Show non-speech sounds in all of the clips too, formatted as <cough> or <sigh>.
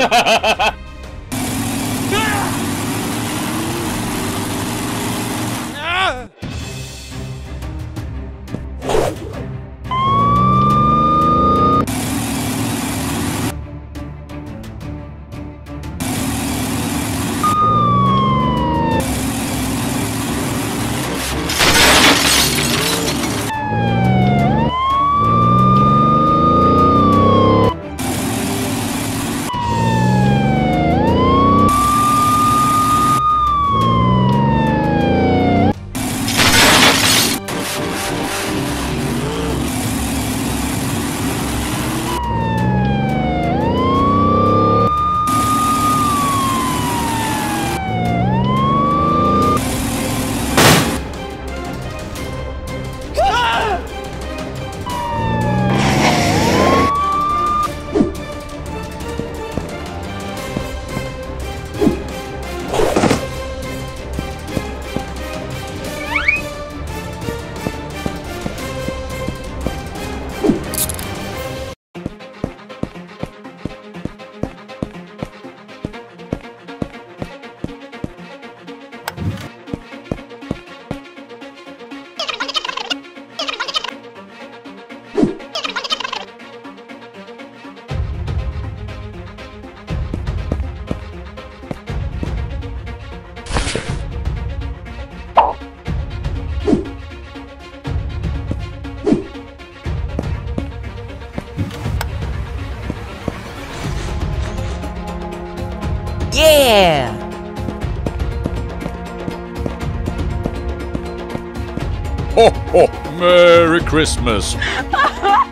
Yeah! <laughs> Yeah! Yeah! Ho ho! Merry Christmas! <laughs>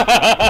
Hmm? Yeah! Yeah! Yeah!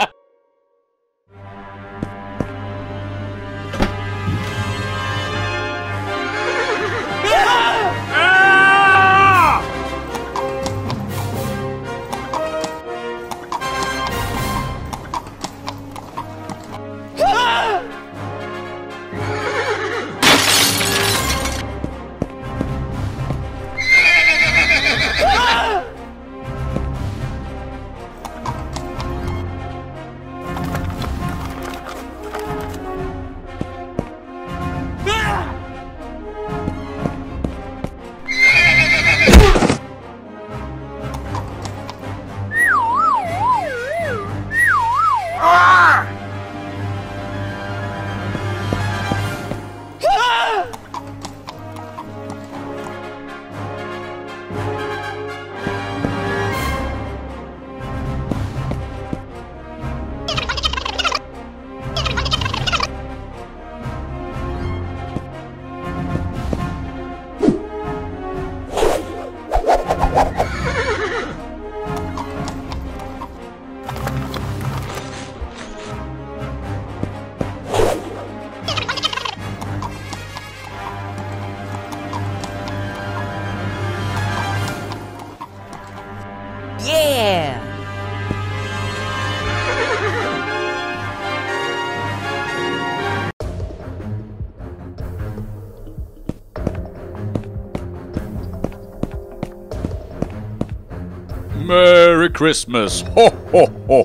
Christmas. Ho, ho, ho.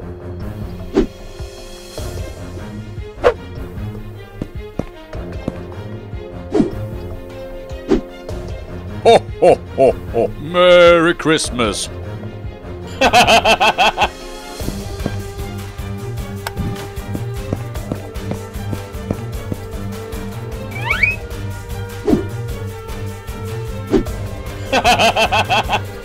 Ho, ho, ho, ho. Merry Christmas. <laughs>